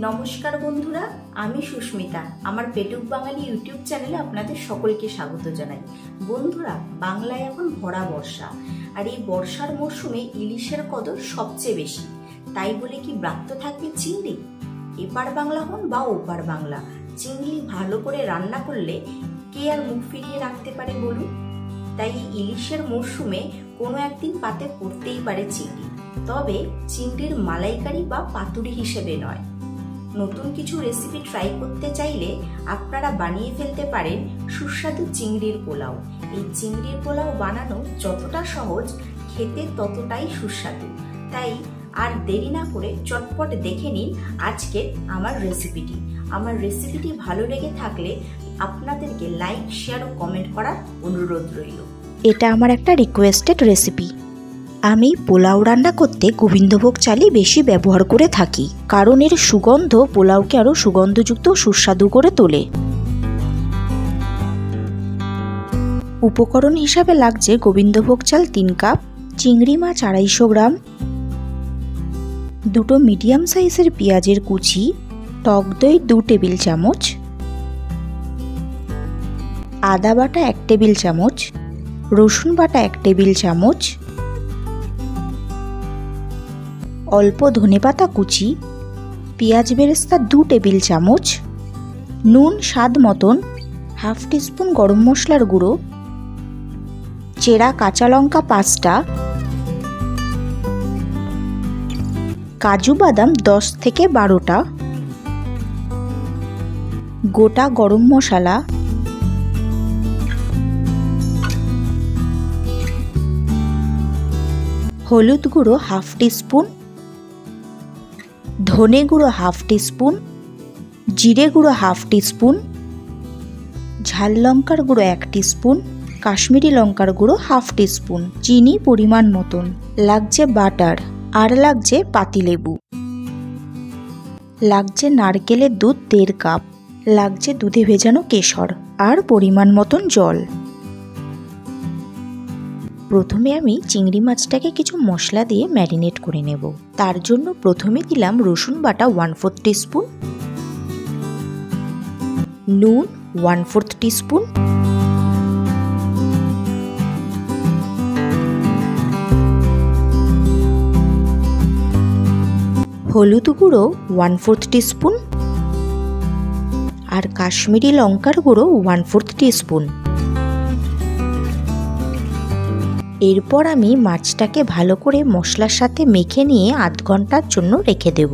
নমস্কার বন্ধুরা, আমি সুস্মিতা। আমার পেটুক বাঙালি ইউটিউব চ্যানেলে আপনাদের সকলকে স্বাগত জানাই। বন্ধুরা, বাংলায় এখন ভরা বর্ষা। আর এই বর্ষার মরশুমে ইলিশের কদর সবচেয়ে বেশি। তাই বলে কি ব্রাত্য থাকবে চিংড়ি? এপার বাংলা হন বা ওপার বাংলা, চিংড়ি ভালো করে রান্না করলে কে আর মুখ ফিরিয়ে রাখতে পারে বলুন? তাই ইলিশের মরশুমে কোনো একদিন পাতে পড়তেই পারে চিংড়ি। তবে চিংড়ির মালাইকারি বা পাতুরি হিসেবে নয়। নতুন কিছু রেসিপি ট্রাই করতে চাইলে আপনারা বানিয়ে ফেলতে পারেন সুস্বাদু চিংড়ির পোলাও। এই চিংড়ির পোলাও বানানো যতটা সহজ, খেতে ততটাই সুস্বাদু। তাই আর দেরি না করে চটপট দেখে নিন আজকের আমার রেসিপিটি আমার রেসিপিটি ভালো লেগে থাকলে আপনাদেরকে লাইক শেয়ার ও কমেন্ট করার অনুরোধ রইল। এটা আমার একটা রিকোয়েস্টেড রেসিপি আমি পোলাও রান্না করতে গোবিন্দভোগ চালই বেশি ব্যবহার করে থাকি, কারণ এর সুগন্ধ পোলাওকে আরও সুগন্ধযুক্ত সুস্বাদু করে তোলে। উপকরণ হিসাবে লাগছে গোবিন্দভোগ চাল তিন কাপ, চিংড়ি মাছ আড়াইশো গ্রাম, দুটো মিডিয়াম সাইজের পেঁয়াজের কুচি, টক দই দু টেবিল চামচ, আদা বাটা এক টেবিল চামচ, রসুন বাটা এক টেবিল চামচ অল্প ধনেপাতা কুচি, পেঁয়াজ বেরেস্তা দু টেবিল চামচ, নুন স্বাদ মতন হাফ টিস্পুন গরম মশলার গুঁড়ো, চেরা কাঁচা লঙ্কা পাঁচটা, কাজু বাদাম দশ থেকে বারোটা, গোটা গরম মশলা, হলুদ গুঁড়ো হাফ টিস্পুন ধনে গুঁড়ো হাফ টিস্পুন, জিরে গুঁড়ো হাফ টিস্পুন, ঝাল লঙ্কার গুঁড়ো এক টিস্পুন, কাশ্মীরি লঙ্কার গুঁড়ো হাফ টিস্পুন, চিনি পরিমাণ মতন। লাগছে বাটার, আর লাগছে পাতিলেবু। লাগছে নারকেলের দুধ দেড় কাপ। লাগছে দুধে ভেজানো কেশর, আর পরিমাণ মতন জল। প্রথমে আমি চিংড়ি মাছটাকে কিছু মশলা দিয়ে ম্যারিনেট করে নেব। তার জন্য প্রথমে দিলাম রসুন বাটা ওয়ান ফোর্থ টিস্পুন। নুন ওয়ান ফোর্থ টিস্পুন। হলুদ গুঁড়ো ওয়ান ফোর্থ টিস্পুন। আর কাশ্মীরি লঙ্কার গুঁড়ো ওয়ান ফোর্থ টিস্পুন। এরপর আমি মাছটাকে ভালো করে মশলার সাথে মেখে নিয়ে আধ ঘণ্টার জন্য রেখে দেব।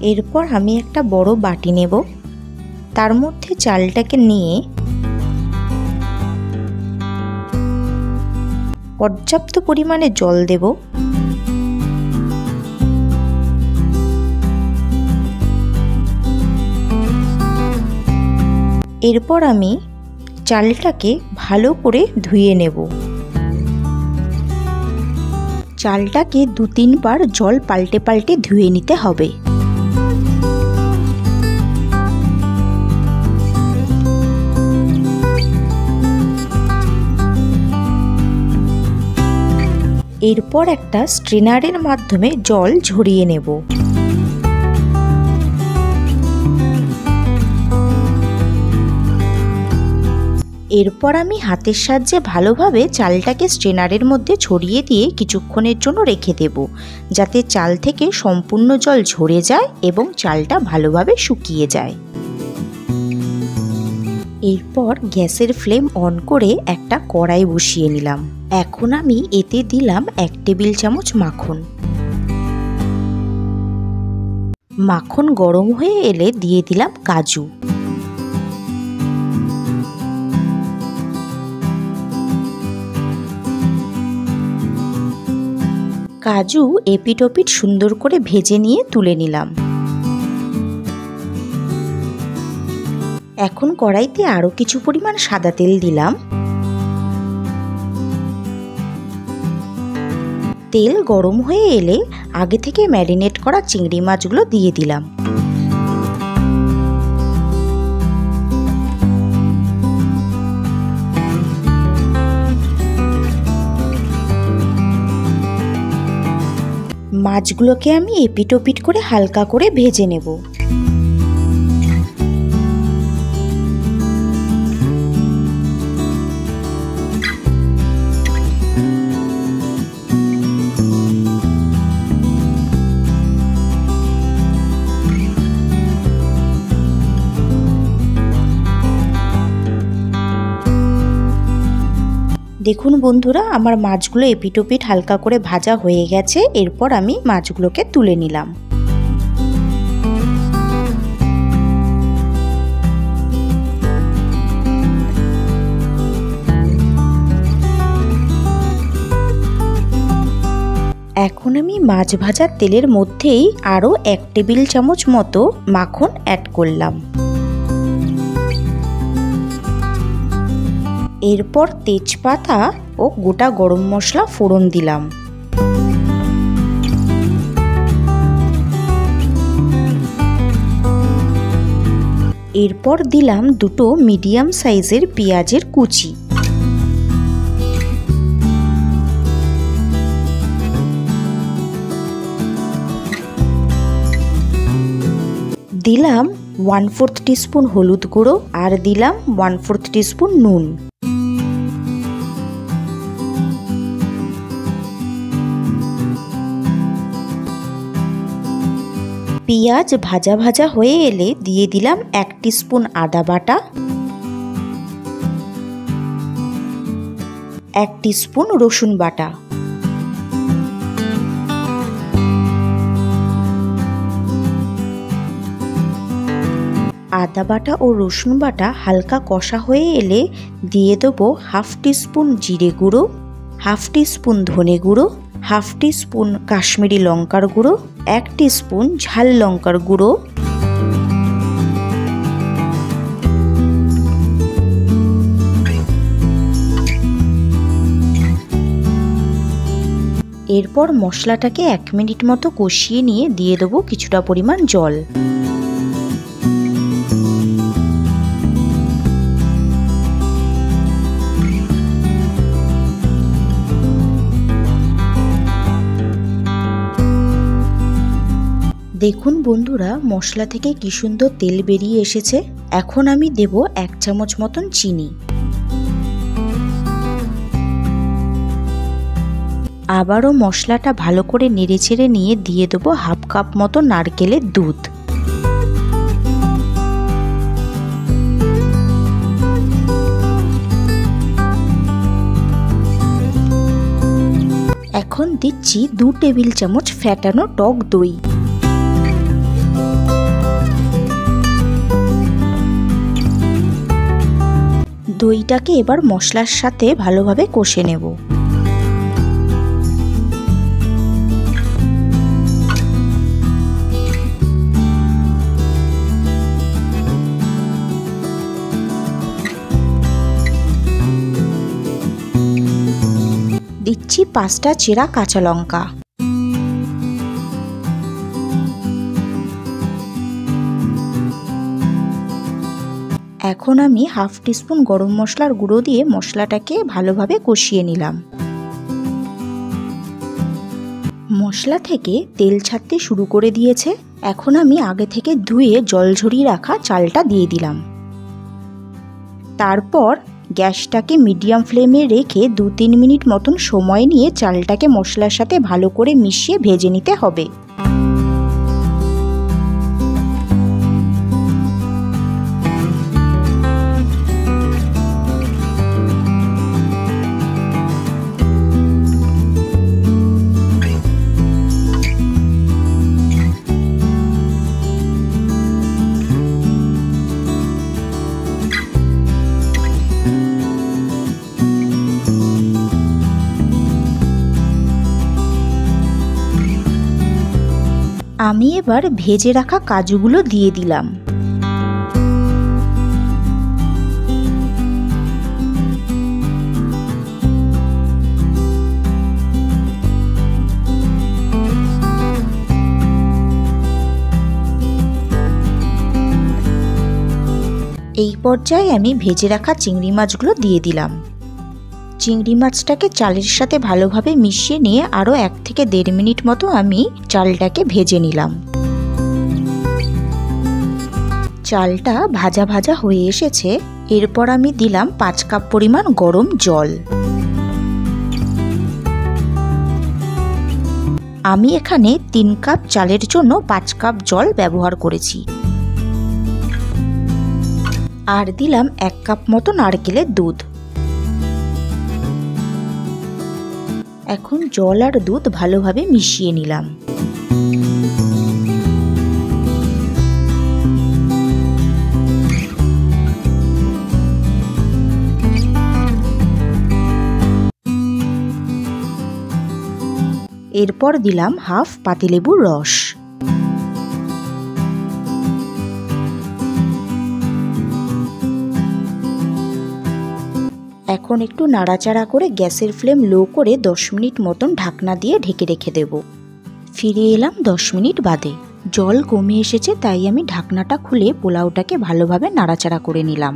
এরপর আমি একটা বড় বাটি নেব। তার মধ্যে চালটাকে নিয়ে পর্যাপ্ত পরিমাণে জল দেব। এরপর আমি চালটাকে ভালো করে ধুয়ে নেব। চালটাকে দু তিনবার জল পাল্টে পাল্টে ধুয়ে নিতে হবে। এরপর একটা স্ট্রেনারের মাধ্যমে জল ঝরিয়ে নেব। এরপর আমি হাতের সাহায্যে ভালোভাবে চালটাকে স্ট্রেনারের মধ্যে ছড়িয়ে দিয়ে কিছুক্ষণের জন্য রেখে দেব, যাতে চাল থেকে সম্পূর্ণ জল ঝরে যায় এবং চালটা ভালোভাবে শুকিয়ে যায়। এরপর গ্যাসের ফ্লেম অন করে একটা কড়াই বসিয়ে নিলাম। এখন আমি এতে দিলাম এক টেবিল চামচ মাখন। মাখন গরম হয়ে এলে দিয়ে দিলাম কাজু। কাজু এপিটোপিট সুন্দর করে ভেজে নিয়ে তুলে নিলাম। এখন কড়াইতে আরও কিছু পরিমাণ সাদা তেল দিলাম। তেল গরম হয়ে এলে আগে থেকে ম্যারিনেট করা চিংড়ি মাছগুলো দিয়ে দিলাম। মাছগুলোকে আমি এপিট ওপিট করে হালকা করে ভেজে নেব। দেখুন বন্ধুরা, আমার মাছগুলো এপিটোপিট হালকা করে ভাজা হয়ে গেছে, এরপর আমি মাছগুলোকে তুলে নিলাম। এখন আমি মাছ ভাজার তেলের মধ্যেই আরও এক টেবিল চামচ মতো মাখন অ্যাড করলাম। এরপর তেজপাতা ও গোটা গরম মশলা ফোড়ন দিলাম। এরপর দিলাম দুটো মিডিয়াম সাইজের পেঁয়াজের কুচি। দিলাম ওয়ান ফোর্থ টিস্পুন হলুদ গুঁড়ো আর দিলাম ওয়ান ফোর্থ টিস্পুন নুন। পেঁয়াজ ভাজা ভাজা হয়ে এলে দিয়ে দিলাম এক স্পুন আদা বাটা। এক স্পুন রসুন বাটা। আদা বাটা ও রসুন বাটা হালকা কষা হয়ে এলে দিয়ে দেবো হাফ স্পুন জিরে গুঁড়ো, হাফ স্পুন ধনে গুঁড়ো হাফ টি স্পুন কাশ্মীরি লঙ্কার গুঁড়ো, এক টি স্পুন ঝাল লঙ্কার গুঁড়ো। এরপর মশলাটাকে এক মিনিট মতো কষিয়ে নিয়ে দিয়ে দেবো কিছুটা পরিমাণ জল। দেখুন বন্ধুরা, মশলা থেকে কি সুন্দর তেল বেরিয়ে এসেছে। এখন আমি দেব এক চামচ মতন চিনি। আবারও মশলাটা ভালো করে নেড়েচেড়ে নিয়ে দিয়ে দেবো হাফ কাপ মতো নারকেলের দুধ। এখন দিচ্ছি দু টেবিল চামচ ফ্যাটানো টক দই। দইটাকে এবার মশলার সাথে ভালোভাবে কষে নেব। দিচ্ছি পাঁচটা চেরা কাঁচা লঙ্কা। এখন আমি হাফ টিস্পুন গরম মশলার গুঁড়ো দিয়ে মশলাটাকে ভালোভাবে কষিয়ে নিলাম। মশলা থেকে তেল ছাড়তে শুরু করে দিয়েছে। এখন আমি আগে থেকে ধুয়ে জল ঝরিয়ে রাখা চালটা দিয়ে দিলাম। তারপর গ্যাসটাকে মিডিয়াম ফ্লেমে রেখে দু তিন মিনিট মতন সময় নিয়ে চালটাকে মশলার সাথে ভালো করে মিশিয়ে ভেজে নিতে হবে। আমি এবার ভেজে রাখা কাজুগুলো দিয়ে দিলাম। এই পর্যায়ে আমি ভেজে রাখা চিংড়ি মাছগুলো দিয়ে দিলাম। চিংড়ি মাছটাকে চালের সাথে ভালোভাবে মিশিয়ে নিয়ে আরও এক থেকে দেড় মিনিট মতো আমি চালটাকে ভেজে নিলাম। চালটা ভাজা ভাজা হয়ে এসেছে, এরপর আমি দিলাম পাঁচ কাপ পরিমাণ গরম জল। আমি এখানে তিন কাপ চালের জন্য পাঁচ কাপ জল ব্যবহার করেছি। আর দিলাম এক কাপ মতো নারকেলের দুধ। এখন জল আর দুধ ভালোভাবে মিশিয়ে নিলাম। এরপর দিলাম হাফ পাতিলেবুর রস। এখন একটু নাড়াচাড়া করে গ্যাসের ফ্লেম লো করে দশ মিনিট মতন ঢাকনা দিয়ে ঢেকে রেখে দেব। ফিরে এলাম দশ মিনিট বাদে। জল কমে এসেছে, তাই আমি ঢাকনাটা খুলে পোলাওটাকে ভালোভাবে নাড়াচাড়া করে নিলাম।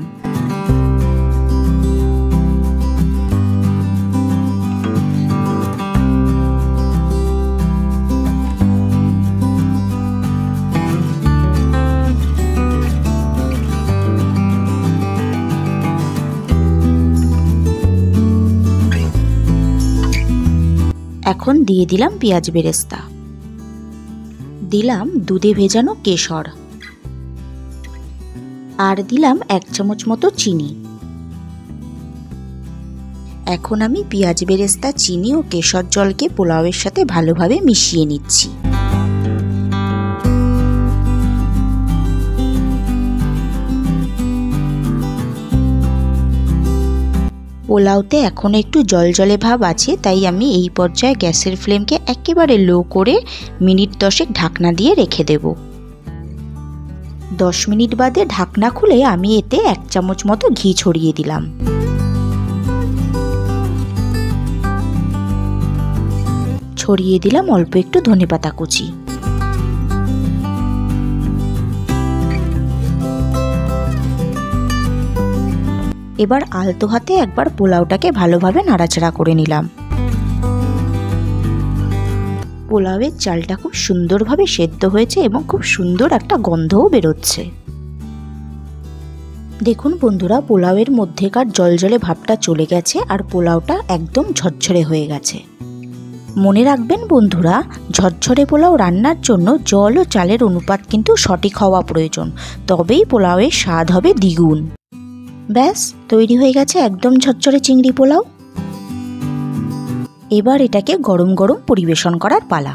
এখন দিয়ে দিলাম পেঁয়াজ বেরেস্তা। দিলাম দুধে ভেজানো কেশর। আর দিলাম এক চামচ মতো চিনি। এখন আমি পেঁয়াজ বেরেস্তা, চিনি ও কেশর জলকে পোলাওয়ের সাথে ভালোভাবে মিশিয়ে নিচ্ছি। পোলাওতে এখন একটু জলজলে ভাব আছে, তাই আমি এই পর্যায়ে গ্যাসের ফ্লেমকে একেবারে লো করে মিনিট দশেক ঢাকনা দিয়ে রেখে দেব। দশ মিনিট বাদে ঢাকনা খুলে আমি এতে এক চামচ মতো ঘি ছড়িয়ে দিলাম। ছড়িয়ে দিলাম অল্প একটু ধনেপাতা কুচি। এবার আলতো হাতে একবার পোলাওটাকে ভালোভাবে নাড়াচাড়া করে নিলাম। পোলাওয়ের চালটা খুব সুন্দরভাবে সেদ্ধ হয়েছে এবং খুব সুন্দর একটা গন্ধও বেরোচ্ছে। দেখুন বন্ধুরা, পোলাওয়ের মধ্যেকার জলজলে ভাবটা চলে গেছে আর পোলাওটা একদম ঝরঝরে হয়ে গেছে। মনে রাখবেন বন্ধুরা, ঝরঝরে পোলাও রান্নার জন্য জল ও চালের অনুপাত কিন্তু সঠিক হওয়া প্রয়োজন। তবেই পোলাওয়ের স্বাদ হবে দ্বিগুণ। ব্যাস, তৈরি হয়ে গেছে একদম ঝরঝরে চিংড়ি পোলাও। এবার এটাকে গরম গরম পরিবেশন করার পালা।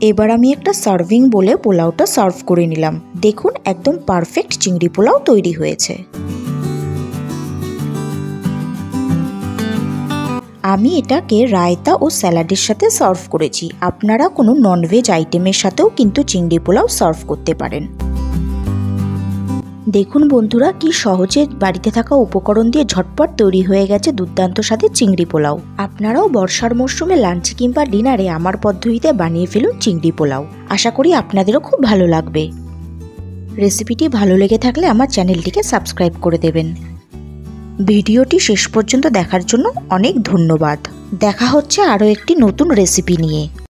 এবার আমি একটা সার্ভিং বলে পোলাওটা সার্ভ করে নিলাম। দেখুন, একদম পারফেক্ট চিংড়ি পোলাও তৈরি হয়েছে। আমি এটাকে রায়তা ও স্যালাডের সাথে সার্ভ করেছি। আপনারা কোনো ননভেজ আইটেমের সাথেও কিন্তু চিংড়ি পোলাও সার্ভ করতে পারেন। দেখুন বন্ধুরা, কি সহজে বাড়িতে থাকা উপকরণ দিয়ে ঝটপট তৈরি হয়ে গেছে দুর্দান্ত স্বাদে চিংড়ি পোলাও। আপনারাও বর্ষার মরশুমে লাঞ্চ কিংবা ডিনারে আমার পদ্ধতিতে বানিয়ে ফেলুন চিংড়ি পোলাও। আশা করি আপনাদেরও খুব ভালো লাগবে। রেসিপিটি ভালো লেগে থাকলে আমার চ্যানেলটিকে সাবস্ক্রাইব করে দেবেন। ভিডিওটি শেষ পর্যন্ত দেখার জন্য অনেক ধন্যবাদ। দেখা হচ্ছে আরও একটি নতুন রেসিপি নিয়ে।